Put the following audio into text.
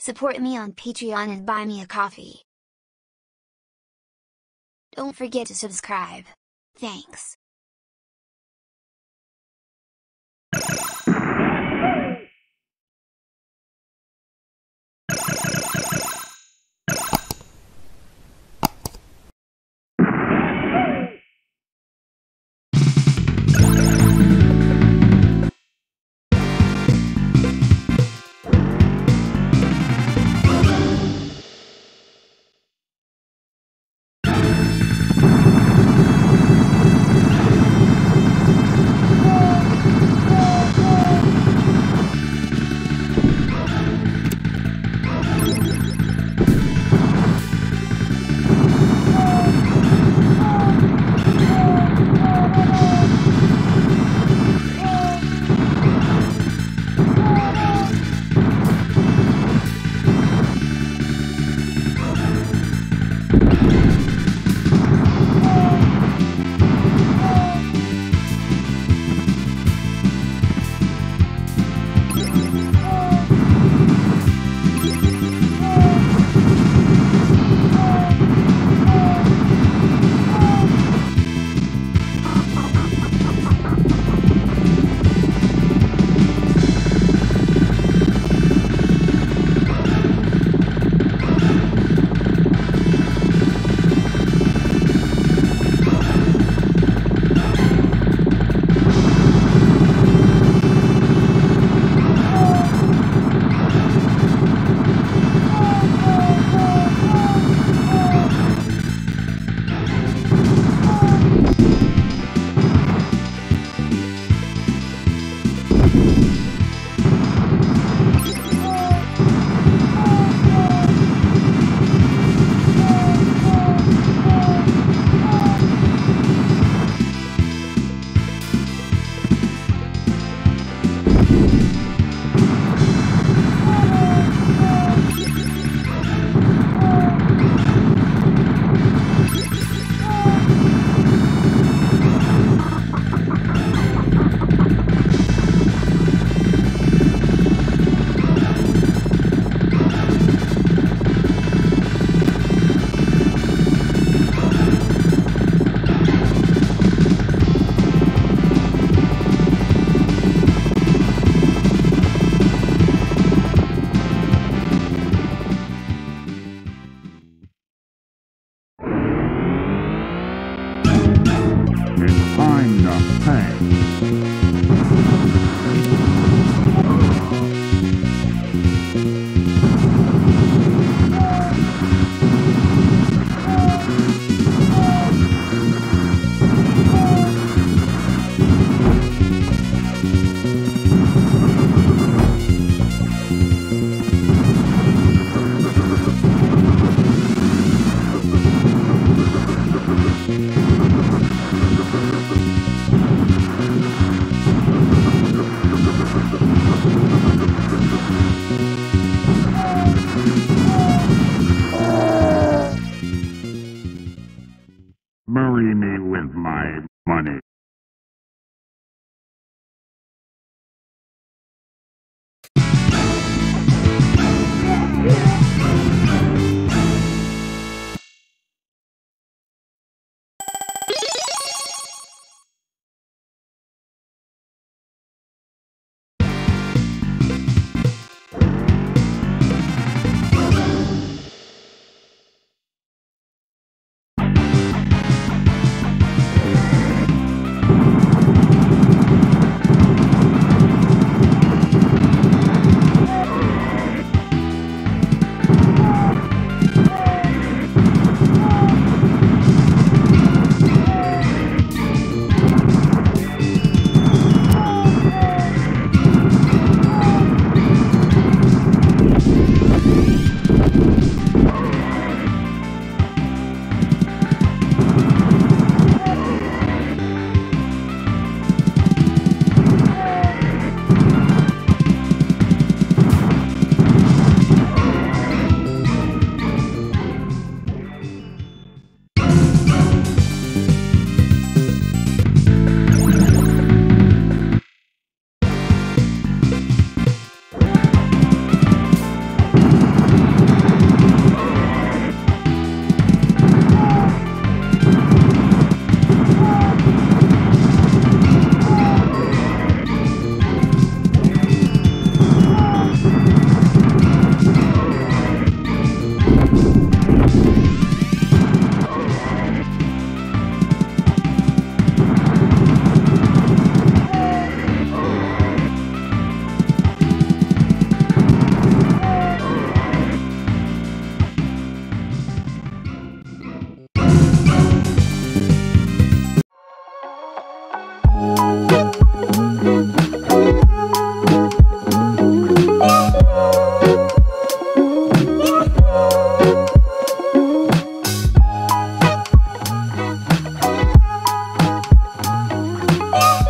Support me on Patreon and buy me a coffee. Don't forget to subscribe. Thanks. はい。with my money. Oh,